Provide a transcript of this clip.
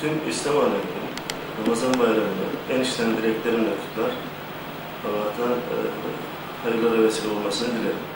tüm İslam aleminin Ramazan bayramını en içten dileklerimle kutlar. Allah'tan e, hayırlara vesile olmasını dilerim.